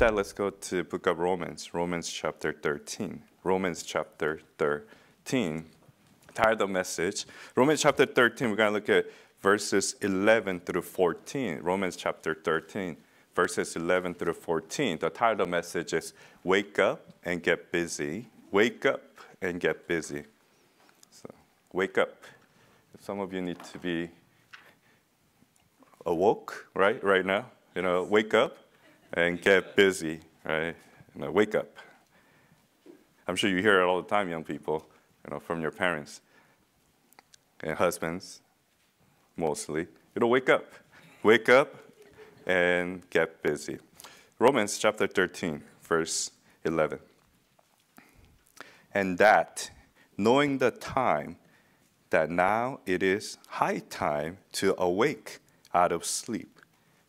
that, let's go to book of Romans, Romans chapter 13. Romans chapter 13. Title message. Romans chapter 13, we're going to look at verses 11 through 14. Romans chapter 13, verses 11 through 14. The title message is Wake Up and Get Busy. Wake up and get busy. So, wake up. Some of you need to be awoke, right, right now. You know, wake up and get busy, right? You know, wake up. I'm sure you hear it all the time, young people, you know, from your parents and husbands, mostly. You know, wake up. Wake up and get busy. Romans chapter 13, verse 11. And that, knowing the time, that now it is high time to awake out of sleep.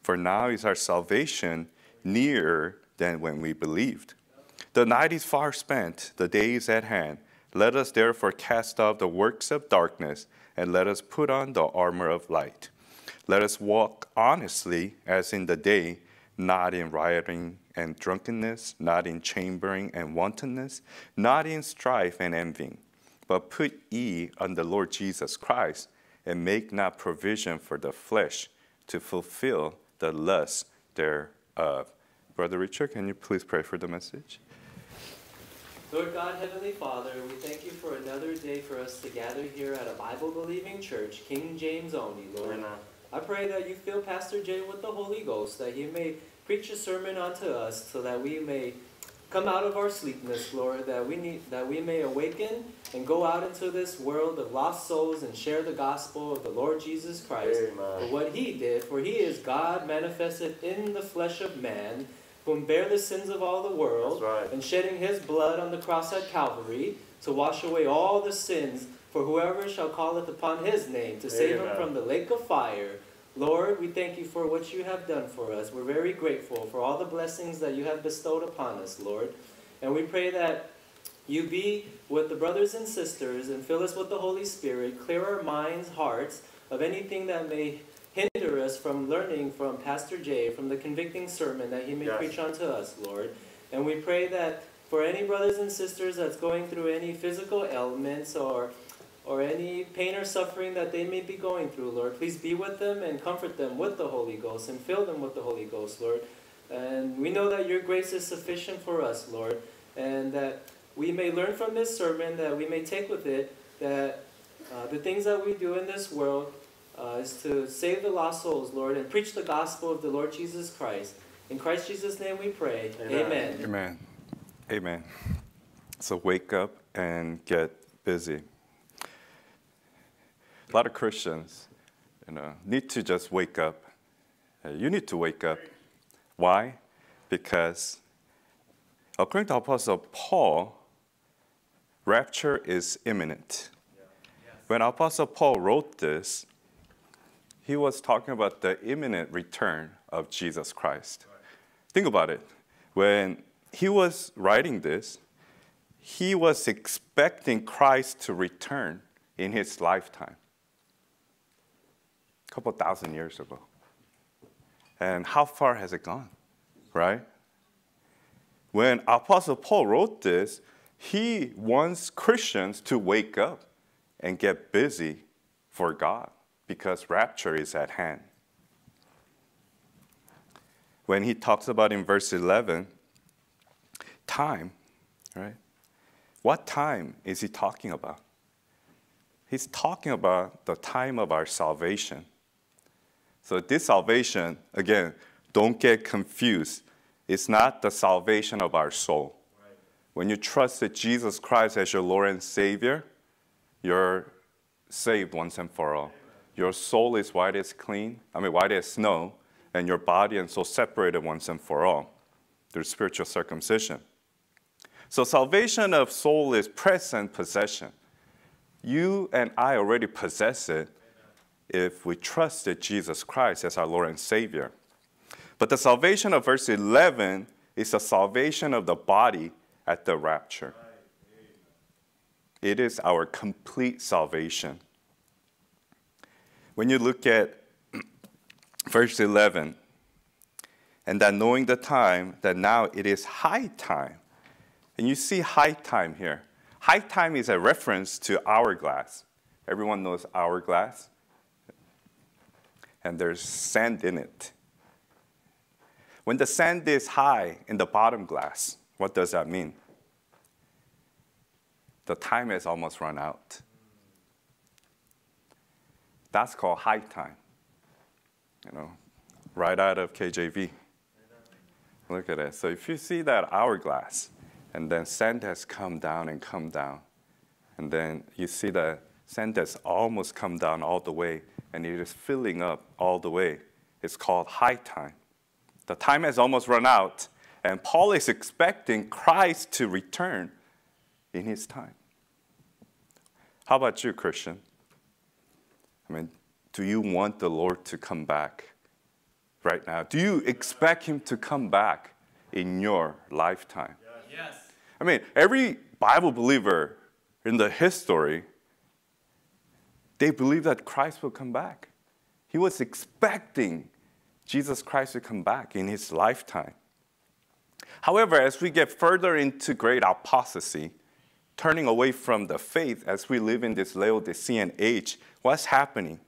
For now is our salvation nearer than when we believed. The night is far spent, the day is at hand. Let us therefore cast off the works of darkness, and let us put on the armor of light. Let us walk honestly as in the day, not in rioting and drunkenness, not in chambering and wantonness, not in strife and envying, but put ye on the Lord Jesus Christ, and make not provision for the flesh to fulfill the lust thereof. Brother Richard, can you please pray for the message? Lord God, Heavenly Father, we thank you for another day for us to gather here at a Bible believing church, King James only, Lord. Amen. I pray that you fill Pastor Jae with the Holy Ghost, that he may preach a sermon unto us so that we may come out of our sleepness, Lord, that we need that we may awaken and go out into this world of lost souls and share the gospel of the Lord Jesus Christ for what he did, for he is God manifested in the flesh of man whom bear the sins of all the world, right. and shedding his blood on the cross at Calvary to wash away all the sins for whoever shall calleth upon his name to save Amen. him from the lake of fire. Lord, we thank you for what you have done for us. We're very grateful for all the blessings that you have bestowed upon us, Lord. And we pray that you be with the brothers and sisters and fill us with the Holy Spirit, clear our minds, hearts of anything that may hinder us from learning from Pastor Jae, from the convicting sermon that he may yes. preach unto us, Lord. And we pray that for any brothers and sisters that's going through any physical ailments or or any pain or suffering that they may be going through, Lord, please be with them and comfort them with the Holy Ghost and fill them with the Holy Ghost, Lord. And we know that your grace is sufficient for us, Lord, and that we may learn from this sermon, that we may take with it that uh, the things that we do in this world uh, is to save the lost souls, Lord, and preach the gospel of the Lord Jesus Christ. In Christ Jesus' name we pray. Amen. Amen. Amen. So wake up and get busy. A lot of Christians, you know, need to just wake up. You need to wake up. Why? Because according to Apostle Paul, rapture is imminent. When Apostle Paul wrote this, he was talking about the imminent return of Jesus Christ. Think about it. When he was writing this, he was expecting Christ to return in his lifetime, a couple thousand years ago. And how far has it gone, right? When Apostle Paul wrote this, he wants Christians to wake up and get busy for God because rapture is at hand. When he talks about in verse 11, time, right? What time is he talking about? He's talking about the time of our salvation. So, this salvation, again, don't get confused. It's not the salvation of our soul. When you trusted Jesus Christ as your Lord and Savior, you're saved once and for all. Your soul is white as clean, I mean white as snow, and your body and soul separated once and for all through spiritual circumcision. So salvation of soul is present possession. You and I already possess it if we trusted Jesus Christ as our Lord and Savior. But the salvation of verse 11 is the salvation of the body at the rapture. It is our complete salvation. When you look at verse 11, and that knowing the time, that now it is high time. And you see high time here. High time is a reference to hourglass. Everyone knows hourglass. And there's sand in it. When the sand is high in the bottom glass, what does that mean? The time has almost run out. That's called high time. You know, right out of KJV. Look at it. So if you see that hourglass, and then sand has come down and come down, and then you see the sand has almost come down all the way, and it is filling up all the way. It's called high time. The time has almost run out, and Paul is expecting Christ to return in his time. How about you, Christian? I mean, do you want the Lord to come back right now? Do you expect him to come back in your lifetime? Yes. I mean, every Bible believer in the history, they believe that Christ will come back. He was expecting Jesus Christ to come back in his lifetime. However, as we get further into great apostasy, turning away from the faith as we live in this Laodicean age, what's happening?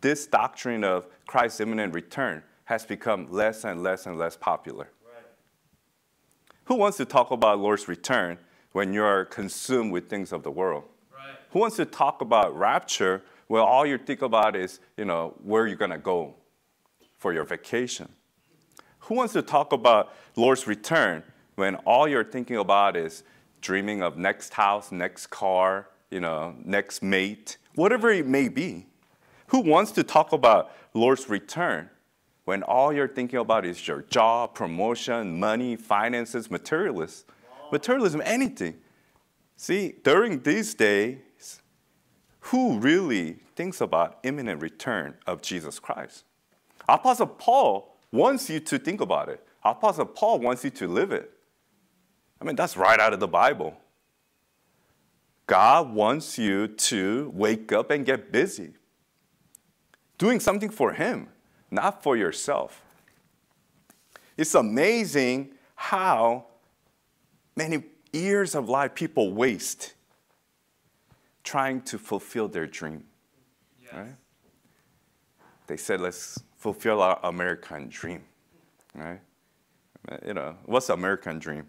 This doctrine of Christ's imminent return has become less and less and less popular. Right. Who wants to talk about Lord's return when you're consumed with things of the world? Right. Who wants to talk about rapture when all you think about is, you know, where you're going to go for your vacation? Who wants to talk about Lord's return when all you're thinking about is dreaming of next house, next car, you know, next mate, whatever it may be? Who wants to talk about Lord's return when all you're thinking about is your job, promotion, money, finances, materialism, materialism, anything? See, during these days, who really thinks about imminent return of Jesus Christ? Apostle Paul wants you to think about it. Apostle Paul wants you to live it. I mean, that's right out of the Bible. God wants you to wake up and get busy, doing something for Him, not for yourself. It's amazing how many years of life people waste trying to fulfill their dream. Yes. Right? They said, let's fulfill our American dream. Right? You know, what's American dream?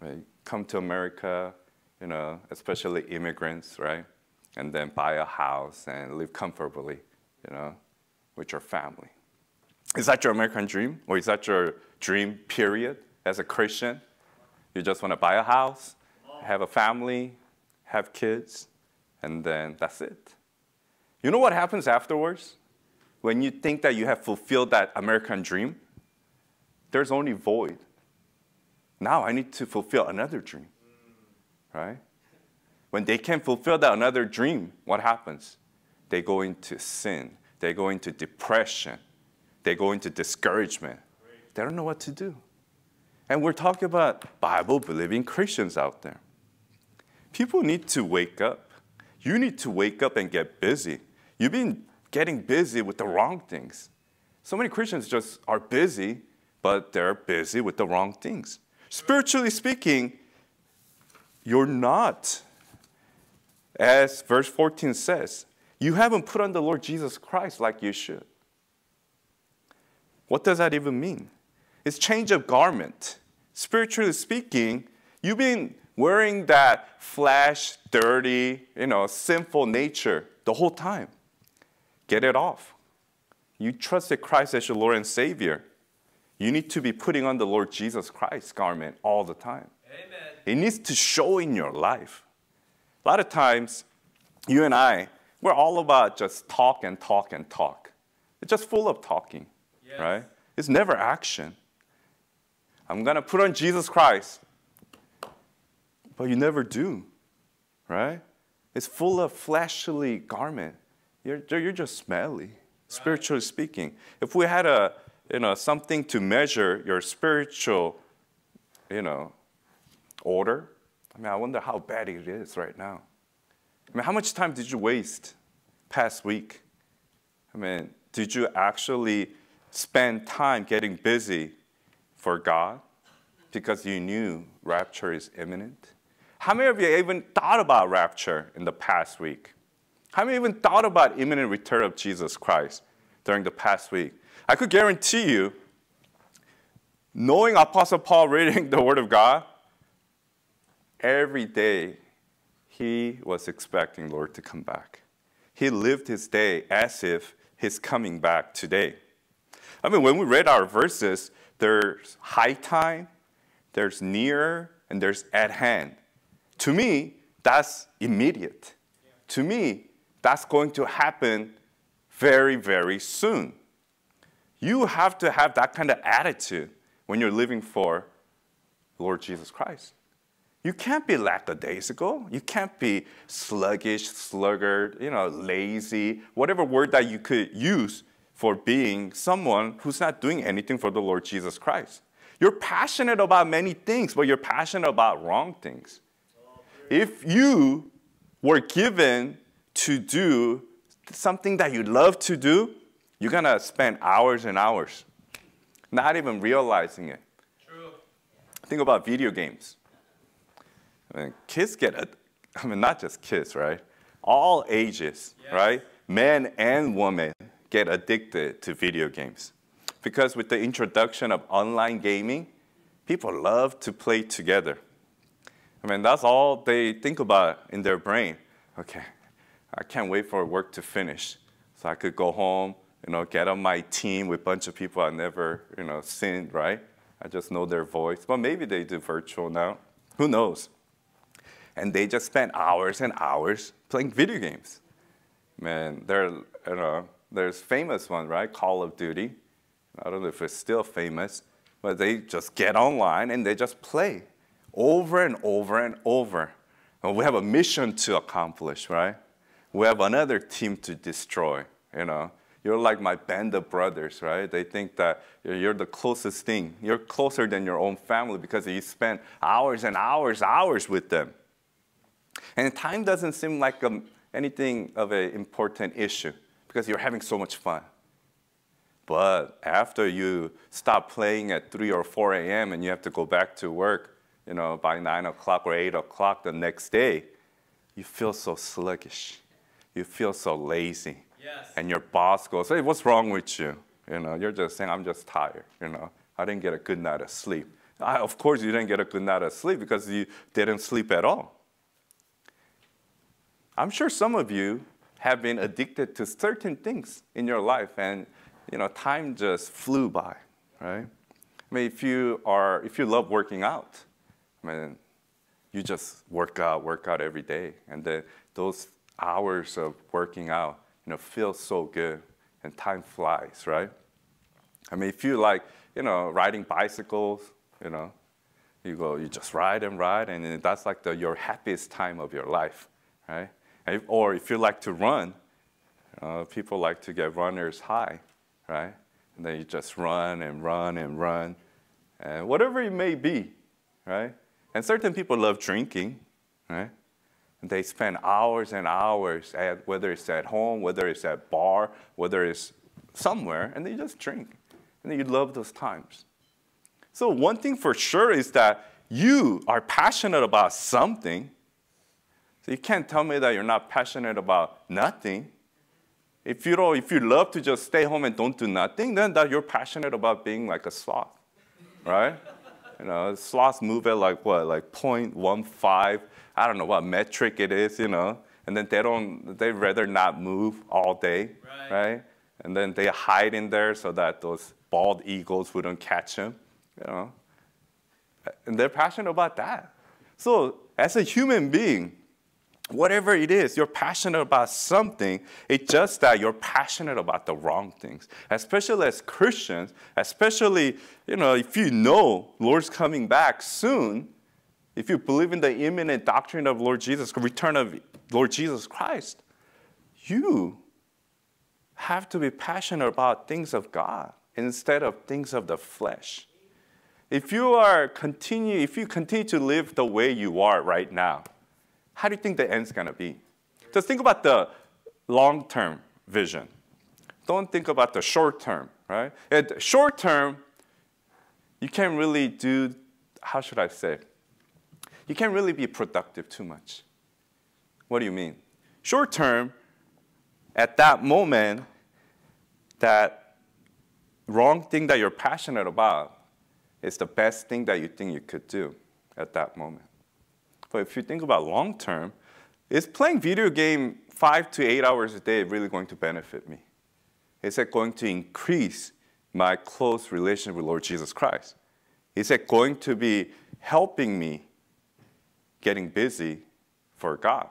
Right? Come to America, you know, especially immigrants, right? And then buy a house and live comfortably, you know, with your family. Is that your American dream? Or is that your dream, period, as a Christian? You just want to buy a house, have a family, have kids, and then that's it. You know what happens afterwards? When you think that you have fulfilled that American dream, there's only void. Now I need to fulfill another dream, right? When they can't fulfill that another dream, what happens? They go into sin, they go into depression, they go into discouragement. They don't know what to do. And we're talking about Bible believing Christians out there. People need to wake up. You need to wake up and get busy. You've been getting busy with the wrong things. So many Christians just are busy, but they're busy with the wrong things. Spiritually speaking, you're not. As verse 14 says, you haven't put on the Lord Jesus Christ like you should. What does that even mean? It's change of garment. Spiritually speaking, you've been wearing that flesh, dirty, you know, sinful nature the whole time. Get it off. You trusted Christ as your Lord and Savior. You need to be putting on the Lord Jesus Christ garment all the time. Amen. It needs to show in your life. A lot of times, you and I, we're all about just talk and talk and talk. It's just full of talking, Yes. right? It's never action. I'm gonna put on Jesus Christ, but you never do, right? It's full of fleshly garment. You're, you're just smelly, spiritually speaking. If we had a, you know, something to measure your spiritual, you know, order, I mean, I wonder how bad it is right now. I mean, how much time did you waste past week? I mean, did you actually spend time getting busy for God because you knew rapture is imminent? How many of you even thought about rapture in the past week? Many even thought about imminent return of Jesus Christ during the past week? I could guarantee you, knowing Apostle Paul reading the Word of God, every day he was expecting Lord to come back. He lived his day as if he's coming back today. I mean, when we read our verses, there's high time, there's near, and there's at hand. To me, that's immediate. To me, that's going to happen very, very soon. You have to have that kind of attitude when you're living for Lord Jesus Christ. You can't be lackadaisical. You can't be sluggish, sluggard, you know, lazy, whatever word that you could use for being someone who's not doing anything for the Lord Jesus Christ. You're passionate about many things, but you're passionate about wrong things. If you were given to do something that you love to do, you're gonna spend hours and hours not even realizing it. True. Think about video games. I mean, kids get, a, I mean, not just kids, right? All ages, yes. right? Men and women get addicted to video games. Because with the introduction of online gaming, people love to play together. I mean, that's all they think about in their brain. Okay, I can't wait for work to finish so I could go home, you know, get on my team with a bunch of people I never, you know, seen, right? I just know their voice. But maybe they do virtual now. Who knows? And they just spend hours and hours playing video games. Man, there, you know, there's famous one, right? Call of Duty. I don't know if it's still famous, but they just get online and they just play over and over and over. And we have a mission to accomplish, right? We have another team to destroy, you know. You're like my band of brothers, right? They think that you're the closest thing. You're closer than your own family because you spend hours and hours, hours with them. And time doesn't seem like um, anything of an important issue because you're having so much fun. But after you stop playing at 3 or 4 a.m. and you have to go back to work, you know, by 9 o'clock or 8 o'clock the next day, you feel so sluggish. You feel so lazy. Yes. And your boss goes, hey, what's wrong with you? You know, you're just saying, I'm just tired. You know, I didn't get a good night of sleep. I, of course, you didn't get a good night of sleep because you didn't sleep at all. I'm sure some of you have been addicted to certain things in your life, and you know, time just flew by, right? I mean, if you are, if you love working out, I mean, you just work out, work out every day, and then those hours of working out, you know, feel so good, and time flies, right? I mean, if you like, you know, riding bicycles, you know, you go, you just ride and ride, and that's like the, your happiest time of your life, right? or if you like to run, uh, people like to get runner's high, right? And then you just run and run and run, and whatever it may be, right? And certain people love drinking, right? And they spend hours and hours at whether it's at home, whether it's at bar, whether it's somewhere, and they just drink. And you love those times. So one thing for sure is that you are passionate about something, so you can't tell me that you're not passionate about nothing. If you don't, if you love to just stay home and don't do nothing, then that you're passionate about being like a sloth, right? you know, sloths move at like what, like 0.15. I don't know what metric it is, you know. And then they don't, they rather not move all day, right? right? And then they hide in there so that those bald eagles wouldn't catch them, you know. And they're passionate about that. So as a human being, whatever it is, you're passionate about something. It's just that you're passionate about the wrong things. Especially as Christians, especially, you know, if you know Lord's coming back soon, if you believe in the imminent doctrine of Lord Jesus, return of Lord Jesus Christ, you have to be passionate about things of God instead of things of the flesh. If you are continue, if you continue to live the way you are right now, how do you think the end's to be? Just think about the long term vision. Don't think about the short term right? At short term, you can't really do, how should I say? You can't really be productive too much. What do you mean? Short term, at that moment, that wrong thing that you're passionate about is the best thing that you think you could do at that moment. But if you think about long term, is playing video game five to eight hours a day really going to benefit me? Is it going to increase my close relationship with Lord Jesus Christ? Is it going to be helping me getting busy for God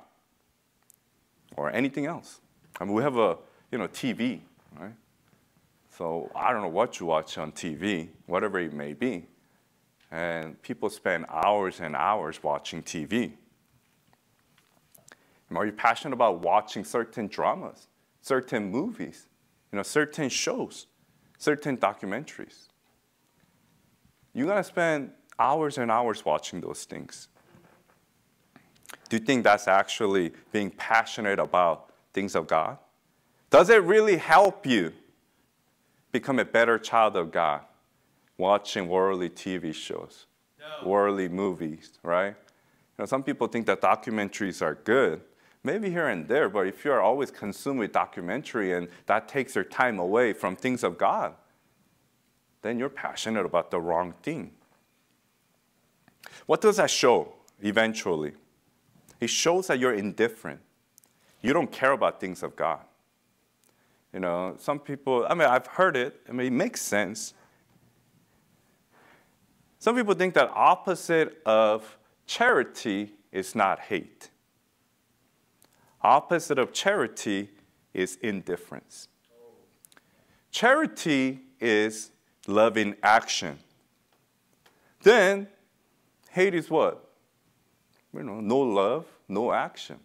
or anything else? I mean, we have a you know TV, right? So I don't know what you watch on TV, whatever it may be, and people spend hours and hours watching TV. Are you passionate about watching certain dramas, certain movies, you know, certain shows, certain documentaries? You're gonna spend hours and hours watching those things. Do you think that's actually being passionate about things of God? Does it really help you become a better child of God watching worldly TV shows, no. worldly movies, right? You know, some people think that documentaries are good, maybe here and there, but if you are always consumed with documentary and that takes your time away from things of God, then you're passionate about the wrong thing. What does that show eventually? It shows that you're indifferent. You don't care about things of God. You know, some people, I mean, I've heard it, I mean, it makes sense. Some people think that opposite of charity is not hate. Opposite of charity is indifference. Charity is love in action. Then hate is what? You know, no love, no action.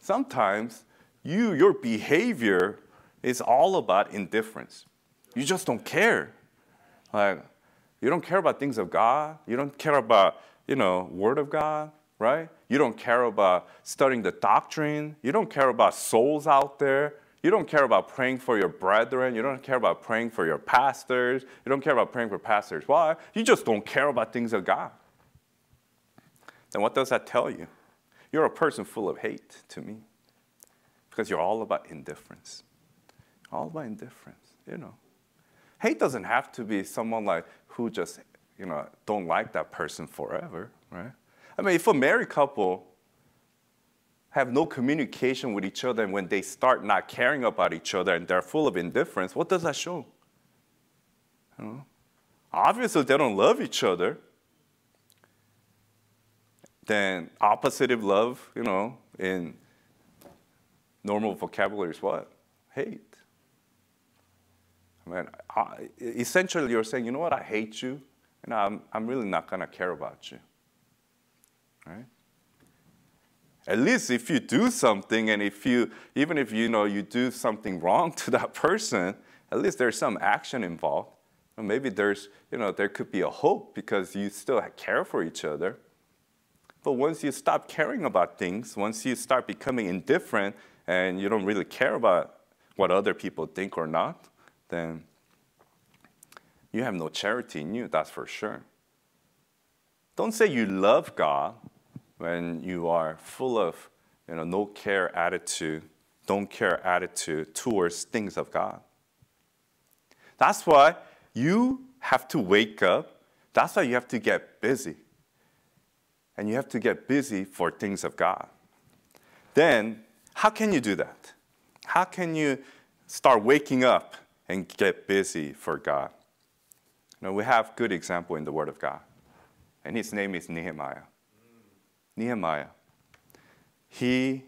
Sometimes you, your behavior is all about indifference. You just don't care. Like, you don't care about things of God. You don't care about, you know, Word of God, right? You don't care about studying the doctrine. You don't care about souls out there. You don't care about praying for your brethren. You don't care about praying for your pastors. You don't care about praying for pastors. Why? You just don't care about things of God. Then what does that tell you? You're a person full of hate to me because you're all about indifference. All about indifference, you know. Hate doesn't have to be someone like who just, you know, don't like that person forever, right? I mean, if a married couple have no communication with each other and when they start not caring about each other and they're full of indifference, what does that show? You know? Obviously, they don't love each other. Then opposite of love, you know, in normal vocabulary is what? Hate. I mean, I, essentially, you're saying, you know what, I hate you, and I'm, I'm really not going to care about you. Right? At least if you do something, and if you, even if you know you do something wrong to that person, at least there's some action involved. Maybe there's, you know, there could be a hope because you still care for each other. But once you stop caring about things, once you start becoming indifferent, and you don't really care about what other people think or not, then you have no charity in you, that's for sure. Don't say you love God when you are full of you know, no care attitude, don't care attitude towards things of God. That's why you have to wake up. That's why you have to get busy. And you have to get busy for things of God. Then how can you do that? How can you start waking up and get busy for God? You know, we have good example in the Word of God, and his name is Nehemiah. Nehemiah, he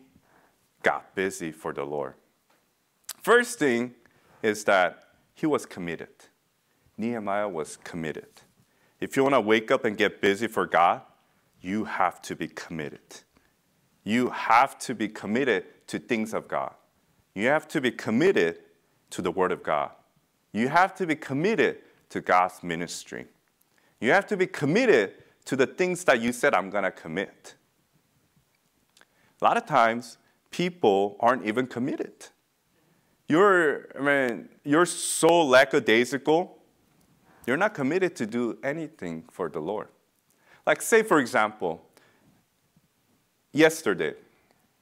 got busy for the Lord. First thing is that he was committed. Nehemiah was committed. If you want to wake up and get busy for God, you have to be committed. You have to be committed to things of God. You have to be committed to the Word of God. You have to be committed to God's ministry. You have to be committed to the things that you said, I'm going to commit. A lot of times, people aren't even committed. you're, I mean, you're so lackadaisical, you're not committed to do anything for the Lord. Like, say, for example, yesterday,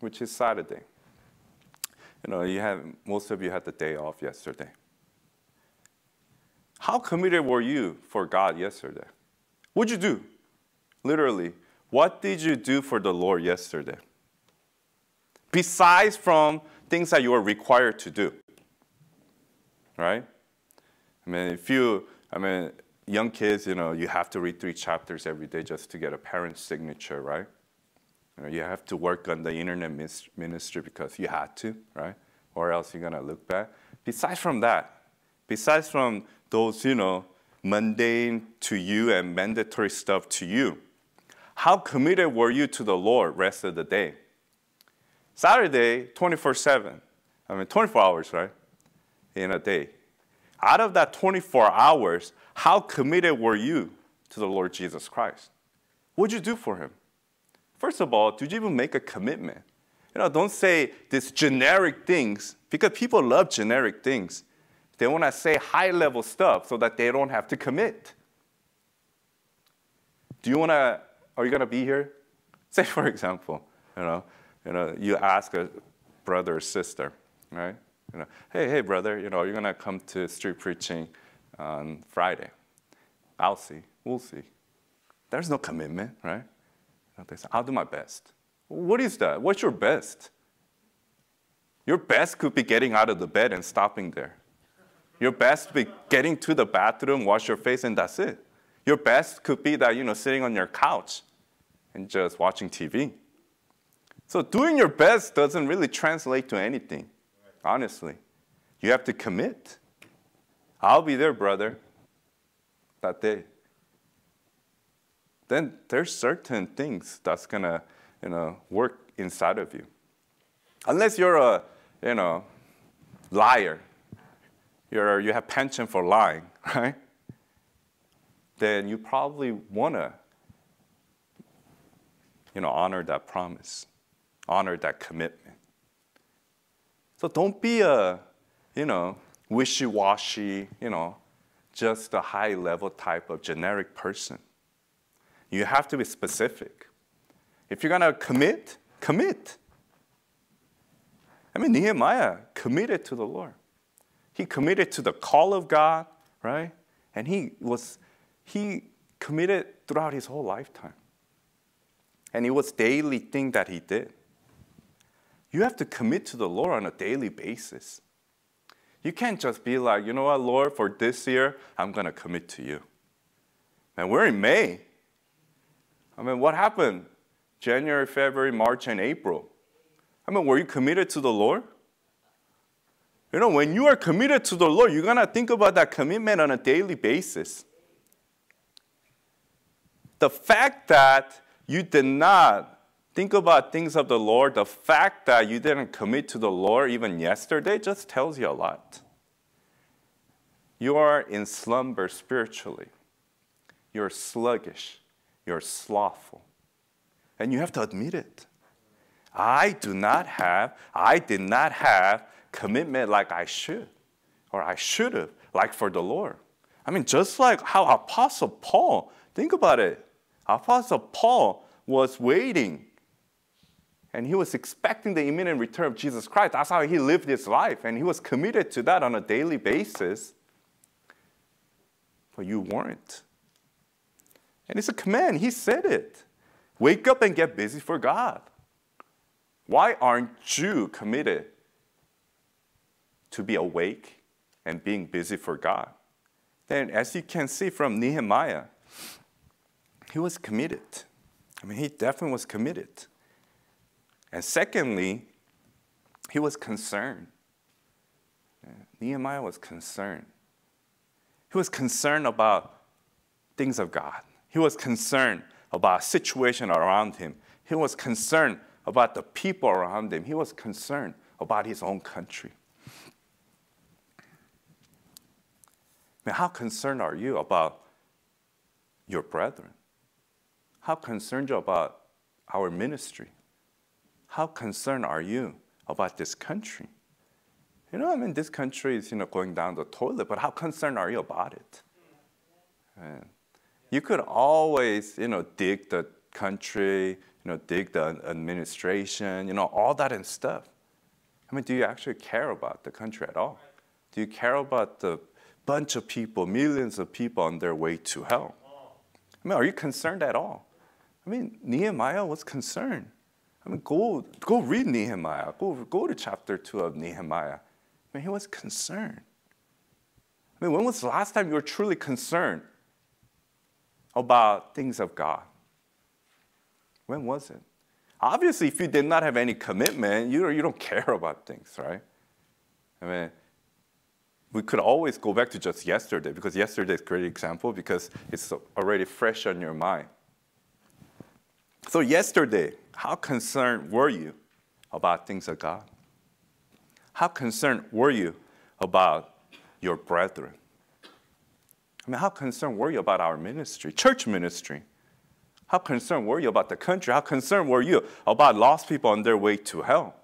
which is Saturday, you know, you have, most of you had the day off yesterday. How committed were you for God yesterday? What'd you do? Literally, what did you do for the Lord yesterday? Besides from things that you are required to do. Right? I mean, if you, I mean, young kids, you know, you have to read three chapters every day just to get a parent's signature, right? You, know, you have to work on the internet ministry because you had to, right? Or else you're gonna look bad. Besides from that, besides from those, you know, mundane to you and mandatory stuff to you, how committed were you to the Lord rest of the day? Saturday, 24 7. I mean, 24 hours, right? In a day. Out of that 24 hours, how committed were you to the Lord Jesus Christ? What'd you do for him? First of all, did you even make a commitment? You know, don't say these generic things because people love generic things. They want to say high level stuff so that they don't have to commit. Do you want to, are you going to be here? Say, for example, you know, you know, you ask a brother or sister, right? You know, hey, hey, brother, you know, are you're gonna come to street preaching on Friday. I'll see. We'll see. There's no commitment, right? I'll do my best. What is that? What's your best? Your best could be getting out of the bed and stopping there. Your best could be getting to the bathroom, wash your face, and that's it. Your best could be that, you know, sitting on your couch and just watching TV. So doing your best doesn't really translate to anything, honestly. You have to commit. I'll be there, brother, that day. Then there's certain things that's gonna, you know, work inside of you. Unless you're a, you know, liar, you're, you have penchant for lying, right? Then you probably wanna, you know, honor that promise honor that commitment. So don't be a, you know, wishy-washy, you know, just a high-level type of generic person. You have to be specific. If you're gonna commit, commit. I mean, Nehemiah committed to the Lord. He committed to the call of God, right? And he was, he committed throughout his whole lifetime. And it was daily thing that he did. You have to commit to the Lord on a daily basis. You can't just be like, you know what, Lord, for this year, I'm going to commit to you. And we're in May. I mean, what happened? January, February, March, and April. I mean, were you committed to the Lord? You know, when you are committed to the Lord, you're going to think about that commitment on a daily basis. The fact that you did not Think about things of the Lord. The fact that you didn't commit to the Lord even yesterday just tells you a lot. You are in slumber spiritually. You're sluggish. You're slothful. And you have to admit it. I do not have, I did not have commitment like I should, or I should have, like for the Lord. I mean, just like how Apostle Paul, think about it. Apostle Paul was waiting and he was expecting the imminent return of Jesus Christ. That's how he lived his life. And he was committed to that on a daily basis. But you weren't. And it's a command. He said it. Wake up and get busy for God. Why aren't you committed to be awake and being busy for God? Then, as you can see from Nehemiah, he was committed. I mean, he definitely was committed. And secondly, he was concerned. Nehemiah was concerned. He was concerned about things of God. He was concerned about situation around him. He was concerned about the people around him. He was concerned about his own country. Now, how concerned are you about your brethren? How concerned you about our ministry? How concerned are you about this country? you know, I mean, this country is, you know, going down the toilet, but how concerned are you about it? And you could always, you know, dig the country, you know, dig the administration, you know, all that and stuff. I mean, do you actually care about the country at all? Do you care about the bunch of people, millions of people on their way to hell? I mean, are you concerned at all? I mean, Nehemiah was concerned. I mean, go, go read Nehemiah. Go, go to chapter 2 of Nehemiah. I mean, he was concerned. I mean, when was the last time you were truly concerned about things of God? When was it? Obviously, if you did not have any commitment, you, you don't care about things, right? I mean, we could always go back to just yesterday because yesterday is a great example because it's already fresh on your mind. So, yesterday, how concerned were you about things of God? How concerned were you about your brethren? I mean, how concerned were you about our ministry, church ministry? How concerned were you about the country? How concerned were you about lost people on their way to hell?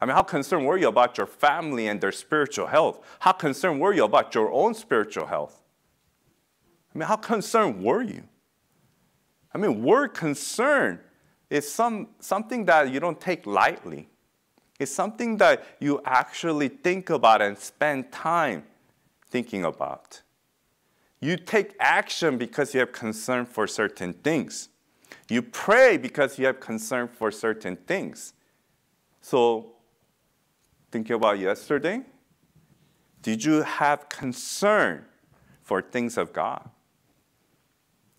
I mean, how concerned were you about your family and their spiritual health? How concerned were you about your own spiritual health? I mean, how concerned were you? I mean, word concern is some, something that you don't take lightly. It's something that you actually think about and spend time thinking about. You take action because you have concern for certain things. You pray because you have concern for certain things. So, thinking about yesterday, did you have concern for things of God?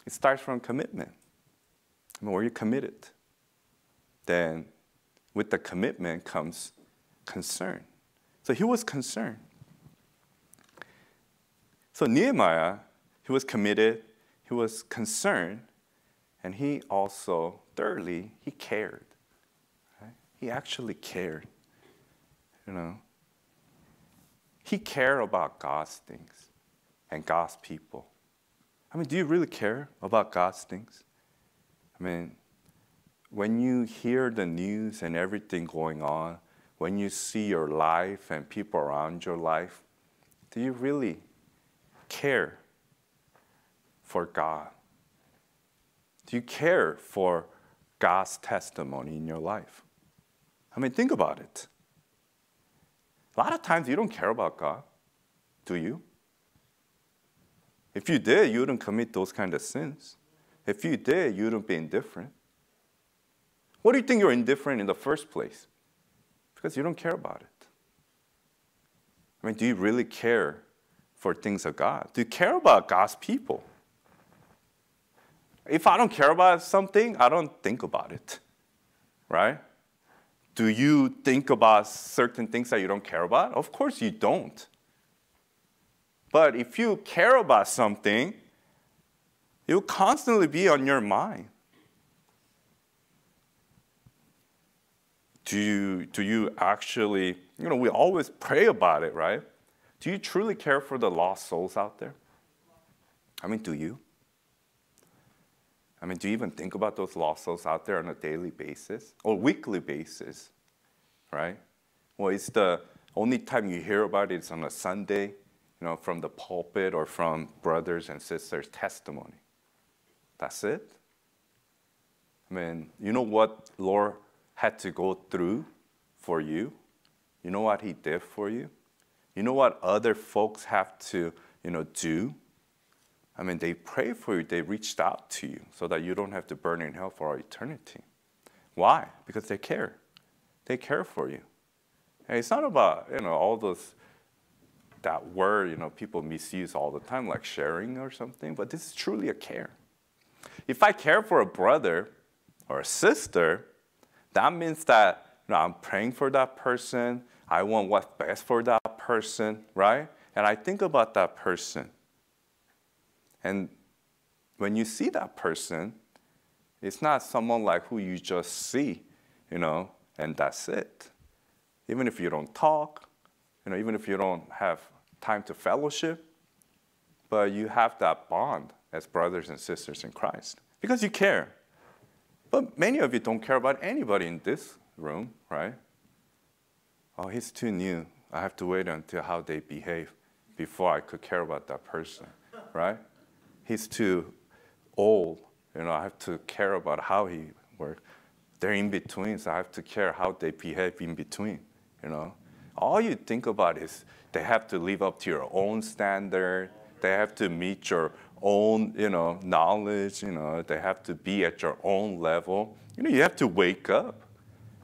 It starts from commitment. I mean, were you committed? Then, with the commitment comes concern. So he was concerned. So Nehemiah, he was committed, he was concerned, and he also, thirdly, he cared. Right? He actually cared. You know, he cared about God's things and God's people. I mean, do you really care about God's things? I mean, when you hear the news and everything going on, when you see your life and people around your life, do you really care for God? Do you care for God's testimony in your life? I mean, think about it. A lot of times you don't care about God, do you? If you did, you wouldn't commit those kind of sins. If you did, you wouldn't be indifferent. What do you think you're indifferent in the first place? Because you don't care about it. I mean, do you really care for things of God? Do you care about God's people? If I don't care about something, I don't think about it, right? Do you think about certain things that you don't care about? Of course you don't. But if you care about something, it will constantly be on your mind. Do you, do you actually, you know, we always pray about it, right? Do you truly care for the lost souls out there? I mean, do you? I mean, do you even think about those lost souls out there on a daily basis or weekly basis, right? Well, it's the only time you hear about it is on a Sunday, you know, from the pulpit or from brothers and sisters' testimony. That's it. I mean, you know what Lord had to go through for you? You know what He did for you? You know what other folks have to, you know, do I mean, they prayed for you, they reached out to you so that you don't have to burn in hell for all eternity. Why? Because they care. They care for you. And it's not about, you know, all those, that word, you know, people misuse all the time, like sharing or something, but this is truly a care. If I care for a brother or a sister, that means that you know, I'm praying for that person, I want what's best for that person, right? And I think about that person. And when you see that person, it's not someone like who you just see, you know, and that's it. Even if you don't talk, you know, even if you don't have time to fellowship, but you have that bond as brothers and sisters in Christ because you care. But many of you don't care about anybody in this room, right? Oh, he's too new. I have to wait until how they behave before I could care about that person, right? He's too old, you know, I have to care about how he works. They're in between, so I have to care how they behave in between, you know. All you think about is they have to live up to your own standard. They have to meet your own, you know, knowledge. You know, they have to be at your own level. You know, you have to wake up.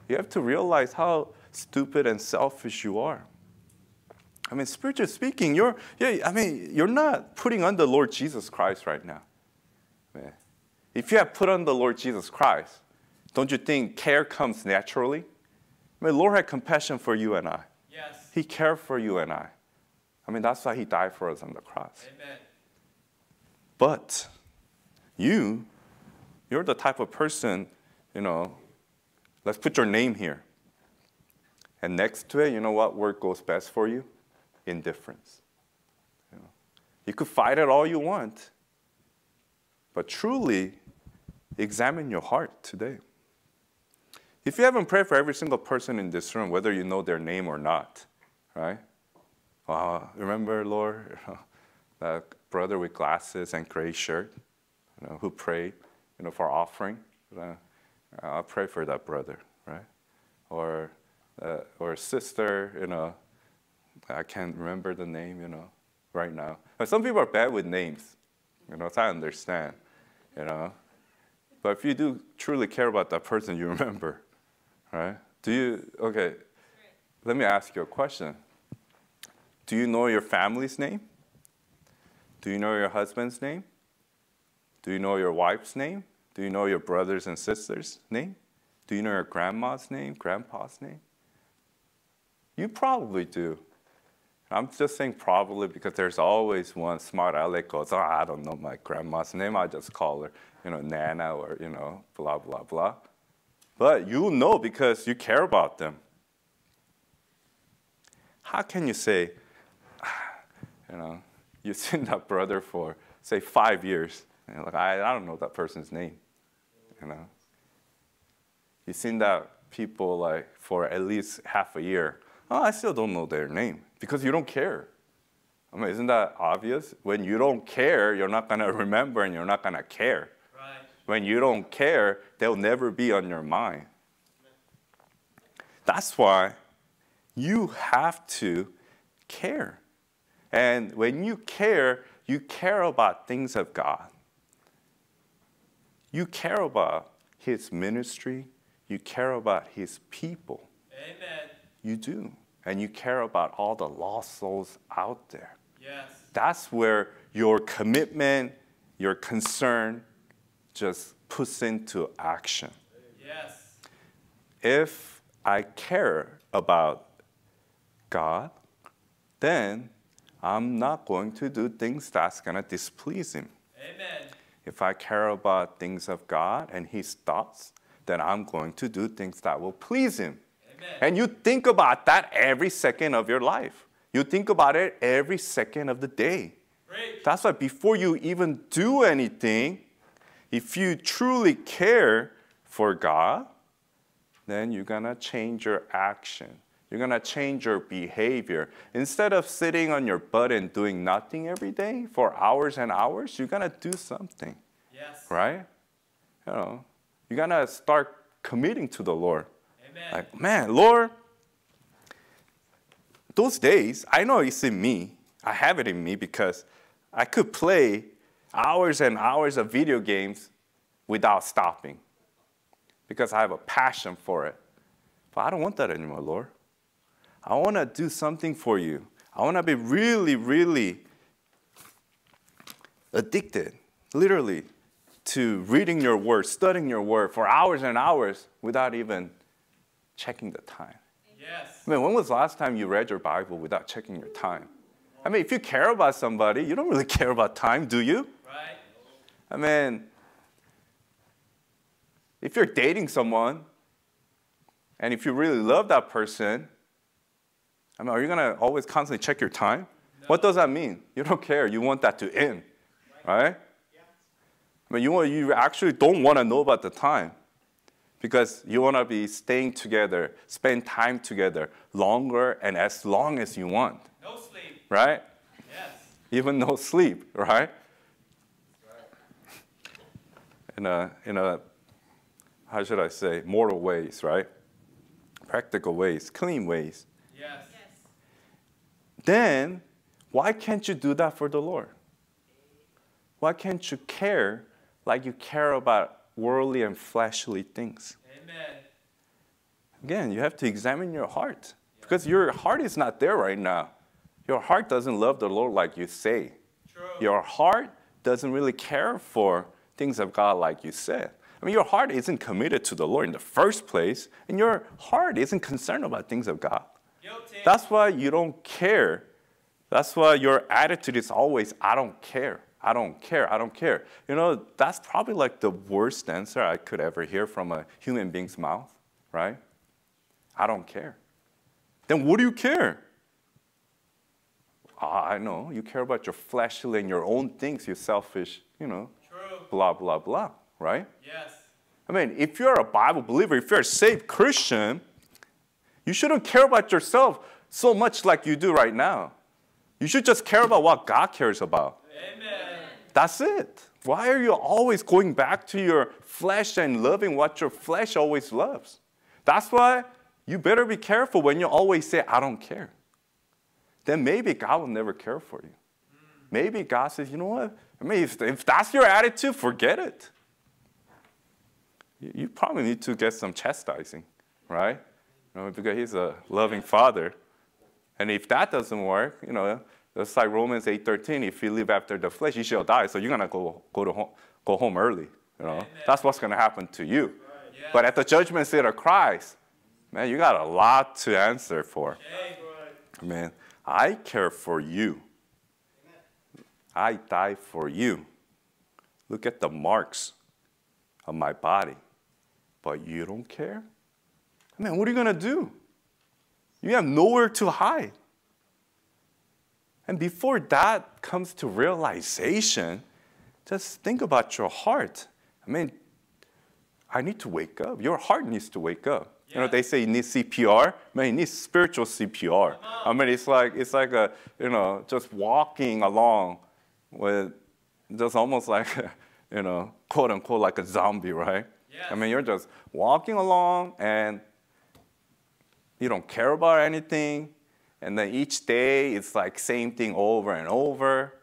You have to realize how stupid and selfish you are. I mean, spiritually speaking, you're, yeah, I mean, you're not putting on the Lord Jesus Christ right now. Man. If you have put on the Lord Jesus Christ, don't you think care comes naturally? I mean, Lord had compassion for you and I. Yes. He cared for you and I. I mean, that's why He died for us on the cross. Amen. But you, you're the type of person, you know, let's put your name here. And next to it, you know what word goes best for you? Indifference. You, know, you could fight it all you want, but truly examine your heart today. If you haven't prayed for every single person in this room, whether you know their name or not, right? Uh, remember, Lord, that brother with glasses and gray shirt, you know, who prayed, you know, for offering. Uh, I'll pray for that brother, right? Or, uh, or sister, you know, I can't remember the name, you know, right now. But some people are bad with names, you know, so I understand, you know. But if you do truly care about that person, you remember, right? Do you, okay, let me ask you a question. Do you know your family's name? Do you know your husband's name? Do you know your wife's name? Do you know your brothers and sisters' name? Do you know your grandma's name, grandpa's name? You probably do. I'm just saying probably because there's always one smart aleck goes, oh, I don't know my grandma's name. I just call her, you know, Nana or, you know, blah, blah, blah. But you know because you care about them. How can you say, you know, you've seen that brother for, say, five years. And like, I, I don't know that person's name, you know. You've seen that people like for at least half a year. Oh, I still don't know their name because you don't care. I mean, isn't that obvious? When you don't care, you're not going to remember and you're not going to care. Right. When you don't care, they'll never be on your mind. That's why you have to care. And when you care, you care about things of God. You care about His ministry, you care about His people. Amen. You do. And you care about all the lost souls out there. Yes. That's where your commitment, your concern just puts into action. Yes. If I care about God, then I'm not going to do things that's going to displease Him. Amen. If I care about things of God and His thoughts, then I'm going to do things that will please Him. Amen. And you think about that every second of your life. You think about it every second of the day. Great. That's why before you even do anything, if you truly care for God, then you're going to change your action. You're going to change your behavior. Instead of sitting on your butt and doing nothing every day for hours and hours, you're going to do something, Yes. right? You know, you're going to start committing to the Lord. Amen. Like, man, Lord, those days, I know it's in me. I have it in me because I could play hours and hours of video games without stopping because I have a passion for it. But I don't want that anymore, Lord. I want to do something for you. I want to be really, really addicted, literally, to reading your word, studying your word for hours and hours without even checking the time. yes. I mean, when was the last time you read your Bible without checking your time? I mean, if you care about somebody, you don't really care about time, do you? Right. I mean, if you're dating someone and if you really love that person, I mean, are you gonna always constantly check your time? What does that mean? You don't care. You want that to end, right? I mean, you, want, you actually don't want to know about the time. because you want to be staying together, spend time together longer and as long as you want. No sleep. Right? Yes. Even no sleep, right? In a, in a, how should I say, moral ways, right? Practical ways, clean ways. Yes. Then why can't you do that for the Lord? Why can't you care like you care about worldly and fleshly things? Amen. Again, you have to examine your heart because your heart is not there right now. Your heart doesn't love the Lord like you say. True. Your heart doesn't really care for things of God like you said. I mean, your heart isn't committed to the Lord in the first place, and your heart isn't concerned about things of God. That's why you don't care. That's why your attitude is always, I don't care. I don't care. I don't care. You know, that's probably like the worst answer I could ever hear from a human being's mouth, right? I don't care. Then what do you care? Ah, I know. You care about your fleshly and your own things, you selfish, you know, True. blah, blah, blah, right? Yes. I mean, if you're a Bible believer, if you're a saved Christian, you shouldn't care about yourself so much like you do right now. You should just care about what God cares about. Amen. That's it. Why are you always going back to your flesh and loving what your flesh always loves? That's why you better be careful when you always say, I don't care. Then maybe God will never care for you. Maybe God says, you know what? I mean, if, if that's your attitude, forget it. You, you probably need to get some chastising, right? You know, because He's a loving Father. And if that doesn't work, you know, it's like Romans 8:13. If you live after the flesh, you shall die. So you're gonna go go to home, go home early. You know, that's what's gonna happen to you. Yes. But at the judgment seat of Christ, man, you got a lot to answer for. Man, I care for you. I die for you. Look at the marks of my body. But you don't care? Man, what are you going to do? You have nowhere to hide. And before that comes to realization, just think about your heart. I mean, I need to wake up. Your heart needs to wake up. You know, they say you need CPR. Man, you need spiritual CPR. I mean, it's like it's like a you know just walking along with just almost like you know quote unquote like a zombie, right? I mean, you're just walking along and you don't care about anything, and then each day it's like same thing over and over.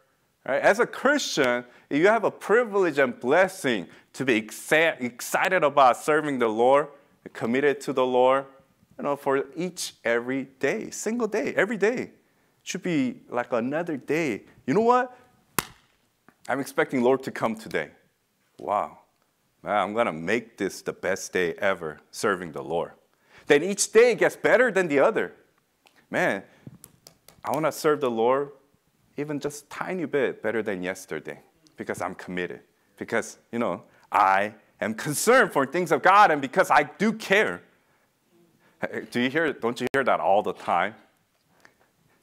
Right? As a Christian, you have a privilege and blessing to be exci- excited about serving the Lord, committed to the Lord, you know, for each every day, single day, every day, should be like another day. You know what? I'm expecting Lord to come today. Wow, man, I'm gonna make this the best day ever serving the Lord. Then each day gets better than the other. Man, I wanna serve the Lord even just tiny bit better than yesterday because I'm committed. Because, you know, I am concerned for things of God and because I do care. Do you hear, don't you hear that all the time?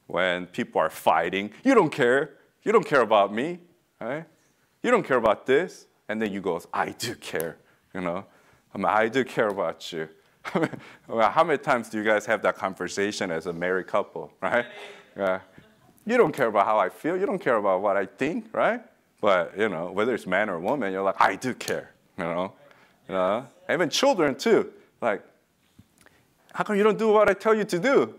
When people are fighting, you don't care. You don't care about me, right? You don't care about this. And then you go, I do care, you know? I, mean, I do care about you. Well, How many times do you guys have that conversation as a married couple, right? You don't care about how I feel. You don't care about what I think, right? But you know, whether it's man or woman, you're like, I do care. You know, you know. Even children too. Like, how come you don't do what I tell you to do?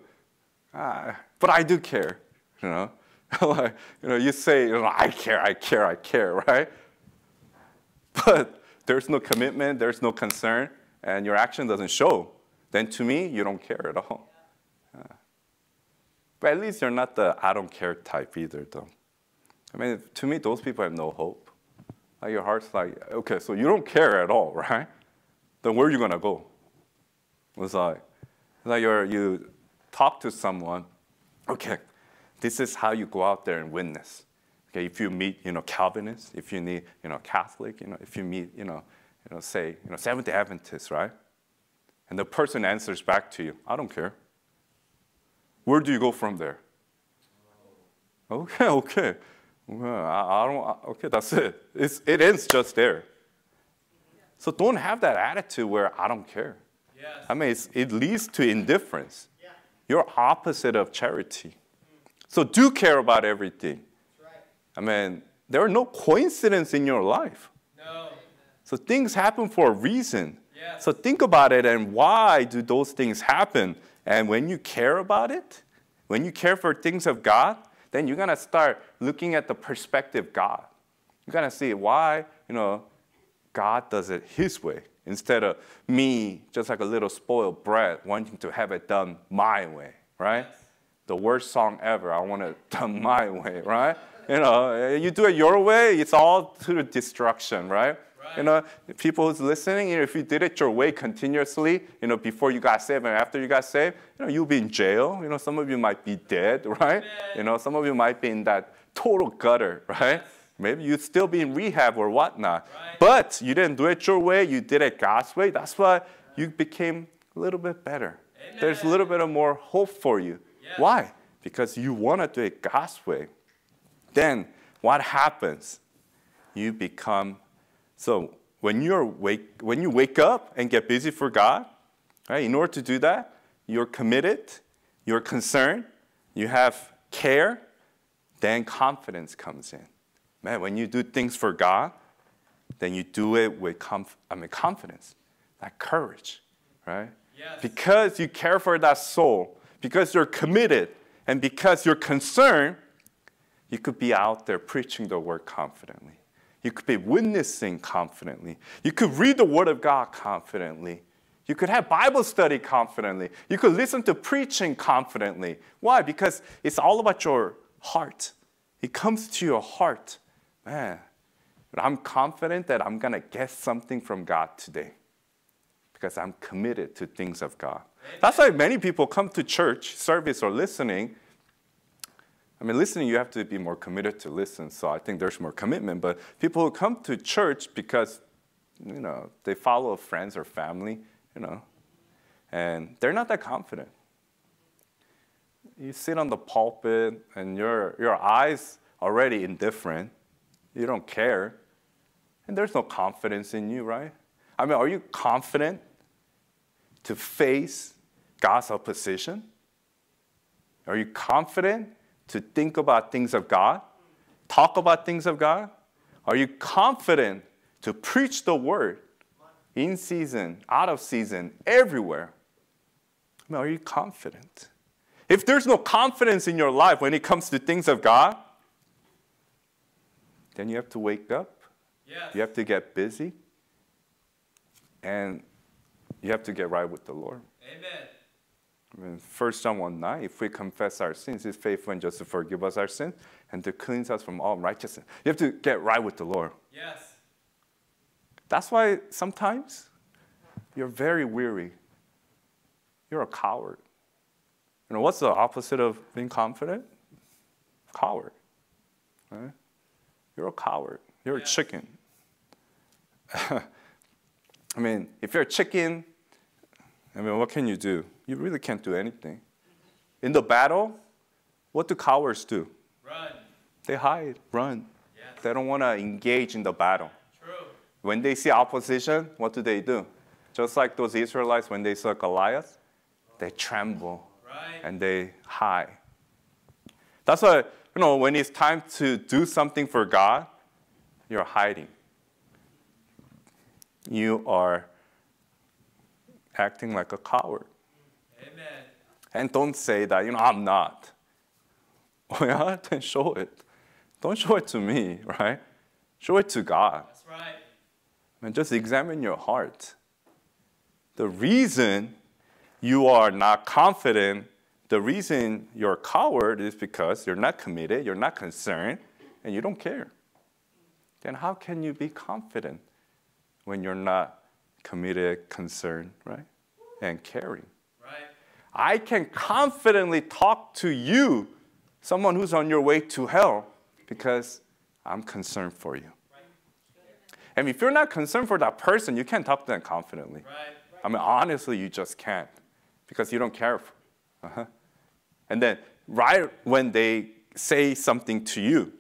Ah, but I do care. You know, like you know, you say, you know, I care, I care, I care, right? But there's no commitment, there's no concern, and your action doesn't show. Then to me, you don't care at all. Uh, but at least you're not the I don't care type either, though. I mean, to me, those people have no hope. Like your heart's like, okay, so you don't care at all, right? Then where are you gonna go? It's like, it's like you're, you talk to someone, okay, this is how you go out there and witness. Okay, if you meet, you know, Calvinists, if you meet, you know, Catholic, you know, if you meet, you know, you know, say, you know, Seventh Day Adventist, right? And the person answers back to you, I don't care. Where do you go from there? Oh. Okay, okay. Well, I, I don't, I- okay, that's it. It's, it ends just there. So don't have that attitude where I don't care. Yes. I mean, it leads to indifference. Yeah. You're opposite of charity. So do care about everything. That's right. I mean, there are no coincidences in your life. So things happen for a reason. Yes. So think about it and why do those things happen? And when you care about it, when you care for things of God, then you're gonna start looking at the perspective of God. You're gonna see why, you know, God does it His way instead of me, just like a little spoiled brat, wanting to have it done my way, right? The worst song ever. I want it done my way, right? You know, you do it your way, it's all to the destruction, right? Right. You know, people who's listening, you know, if you did it your way continuously, you know, before you got saved and after you got saved, you know, you'll be in jail. You know, some of you might be dead, right? You know, some of you might be in that total gutter, right? Maybe you'd still be in rehab or whatnot. Right. But you didn't do it your way, you did it God's way. That's why you became a little bit better. There's a little bit of more hope for you. Yes. Why? Because you want to do it God's way. Then what happens? You become so when you're wake when you wake up and get busy for God, right? In order to do that, you're committed, you're concerned, you have care, then confidence comes in. Man, when you do things for God, then you do it with conf- I mean confidence, like courage, right? Yes. Because you care for that soul, because you're committed, and because you're concerned, you could be out there preaching the word confidently. You could be witnessing confidently. You could read the word of God confidently. You could have Bible study confidently. You could listen to preaching confidently. Why? Because it's all about your heart. It comes to your heart. Man, I'm confident that I'm going to get something from God today because I'm committed to things of God. That's why many people come to church service or listening. I mean, listening, you have to be more committed to listen, so I think there's more commitment. But people who come to church because, you know, they follow friends or family, you know, and they're not that confident. You sit on the pulpit and your, your eyes already indifferent. You don't care. And there's no confidence in you, right? I mean, are you confident to face God's opposition? Are you confident to think about things of God? Talk about things of God? Are you confident to preach the word in season, out of season, everywhere? I mean, are you confident? If there's no confidence in your life when it comes to things of God, then you have to wake up Yes. you have to get busy and you have to get right with the Lord. Amen. I mean, 1 John 1 9, if we confess our sins, He's faithful and just to forgive us our sins and to cleanse us from all unrighteousness. You have to get right with the Lord. Yes. That's why sometimes you're very weary. You're a coward. You know, what's the opposite of being confident? Coward. Right? You're a coward. You're Yeah. a chicken. I mean, if you're a chicken, I mean, what can you do? You really can't do anything. In the battle, what do cowards do? Run. They hide, run. Yes. They don't want to engage in the battle. True. When they see opposition, what do they do? Just like those Israelites, when they saw Goliath, they tremble Right. and they hide. That's why, you know, when it's time to do something for God, you're hiding. You are acting like a coward. And don't say that, you know, I'm not. Oh, yeah? Then show it. Don't show it to me, right? Show it to God. That's right. And just examine your heart. The reason you are not confident, the reason you're a coward is because you're not committed, you're not concerned, and you don't care. Then how can you be confident when you're not committed, concerned, right? And caring? I can confidently talk to you, someone who's on your way to hell, because I'm concerned for you. And if you're not concerned for that person, you can't talk to them confidently. Right. I mean, honestly, you just can't because you don't care. For, uh-huh. And then, right when they say something to you,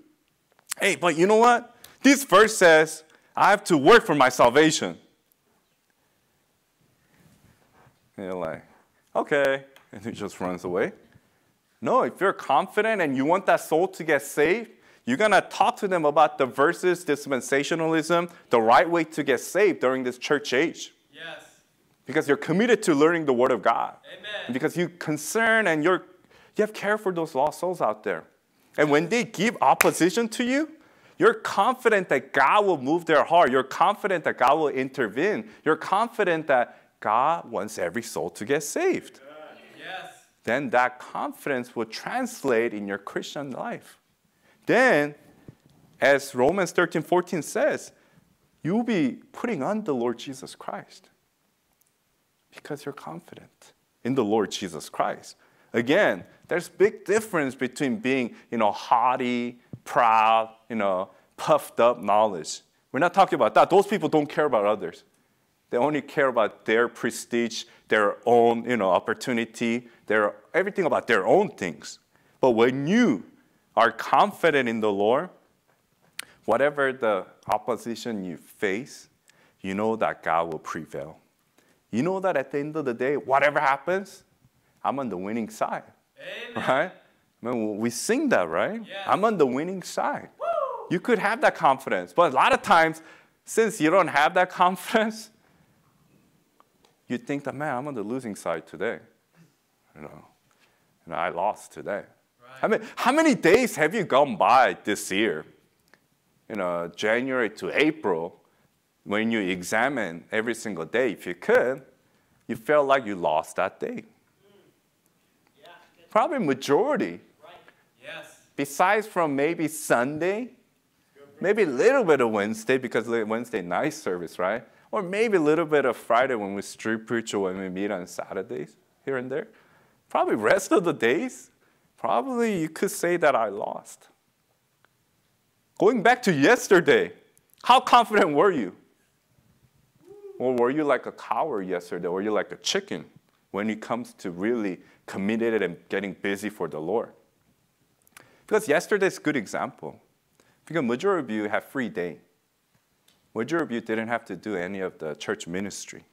hey, but you know what? This verse says I have to work for my salvation. And you're like, okay. And he just runs away. No, if you're confident and you want that soul to get saved, you're going to talk to them about the verses, dispensationalism, the right way to get saved during this church age. Yes. Because you're committed to learning the Word of God. Amen. Because you concern and you're, you have care for those lost souls out there. And when they give opposition to you, you're confident that God will move their heart. You're confident that God will intervene. You're confident that God wants every soul to get saved. Yes. Then that confidence will translate in your Christian life. Then, as Romans 13 14 says, you'll be putting on the Lord Jesus Christ because you're confident in the Lord Jesus Christ. Again, there's big difference between being, you know, haughty, proud, you know, puffed up knowledge. We're not talking about that. Those people don't care about others. They only care about their prestige, their own, you know, opportunity, their everything about their own things. But when you are confident in the Lord, whatever the opposition you face, you know that God will prevail. You know that at the end of the day, whatever happens, I'm on the winning side. Amen. Right? I mean, we sing that, right? Yes. I'm on the winning side. You could have that confidence, but a lot of times, since you don't have that confidence, you think that, man, I'm on the losing side today. You know, you know I lost today. I mean, how many days have you gone by this year? You know, January to April, when you examine every single day, if you could, you felt like you lost that day. Mm. Yeah. Probably majority, Right. Yes. besides from maybe Sunday, maybe a little bit of Wednesday because Wednesday night service, right? Or maybe a little bit of Friday when we street preach or when we meet on Saturdays here and there. Probably rest of the days, probably you could say that I lost. Going back to yesterday, how confident were you? Or were you like a coward yesterday? Or were you like a chicken when it comes to really committed and getting busy for the Lord? Because yesterday's a good example. Because majority of you have free day. Of you didn't have to do any of the church ministry.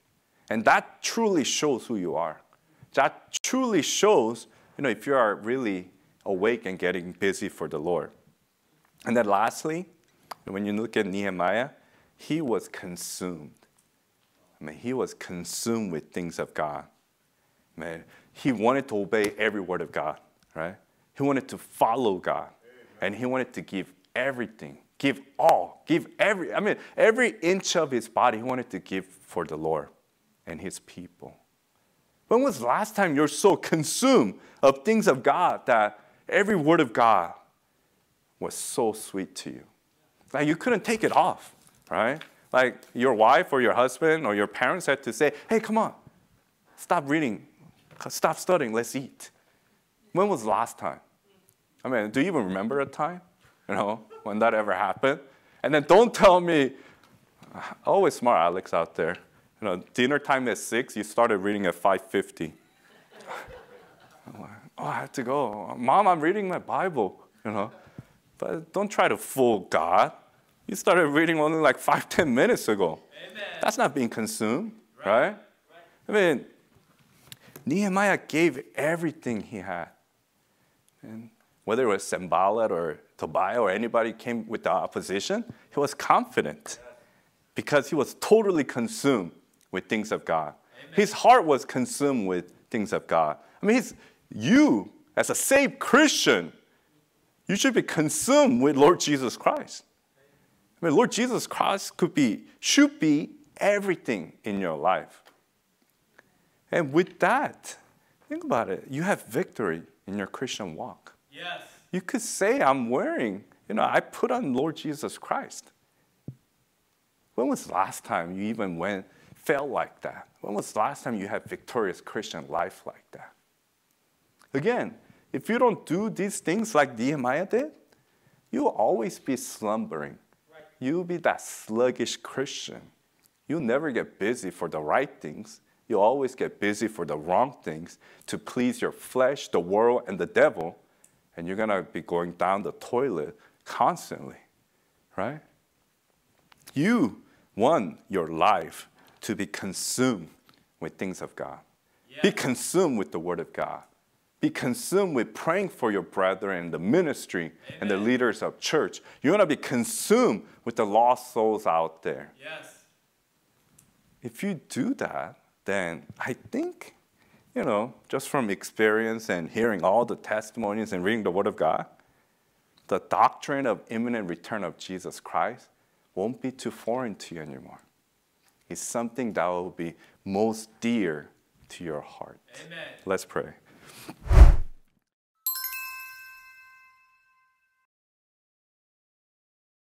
And that truly shows who you are. That truly shows, you know, if you are really awake and getting busy for the Lord. And then lastly, when you look at Nehemiah, he was consumed. I mean, he was consumed with things of God. Man, he wanted to obey every word of God, right? He wanted to follow God. And he wanted to give everything, give all, give every, I mean, every inch of his body he wanted to give for the Lord and his people. When was the last time you're so consumed of things of God that every word of God was so sweet to you? Like you couldn't take it off, right? Like your wife or your husband or your parents had to say, hey, come on, stop reading, stop studying, let's eat. When was the last time? I mean, do you even remember a time, you know, when that ever happened? And then don't tell me, always smart Alex out there. You know, dinner time at six, you started reading at 5.50. I'm like, oh, I have to go. Mom, I'm reading my Bible, you know. But don't try to fool God. You started reading only like five, ten minutes ago. Amen. That's not being consumed, right? I mean, Nehemiah gave everything he had. And whether it was Sanballat or Tobiah or anybody came with the opposition, he was confident because he was totally consumed with things of God. His heart was consumed with things of God. I mean, he's, you, as a saved Christian, you should be consumed with Lord Jesus Christ. I mean, Lord Jesus Christ could be, should be everything in your life. And with that, think about it. You have victory in your Christian walk. Yes. You could say, I'm wearing, you know, I put on Lord Jesus Christ. When was the last time you even went, felt like that? When was the last time you had victorious Christian life like that? Again, if you don't do these things like Nehemiah did, you'll always be slumbering. Right. You'll be that sluggish Christian. You'll never get busy for the right things. You'll always get busy for the wrong things to please your flesh, the world, and the devil. And you're going to be going down the toilet constantly, right? You want your life to be consumed with things of God. Be consumed with the Word of God. Be consumed with praying for your brethren, the ministry, and the leaders of church. You want to be consumed with the lost souls out there. Yes. If you do that, then I think, you know, just from experience and hearing all the testimonies and reading the Word of God, the doctrine of imminent return of Jesus Christ won't be too foreign to you anymore. It's something that will be most dear to your heart. Amen. Let's pray.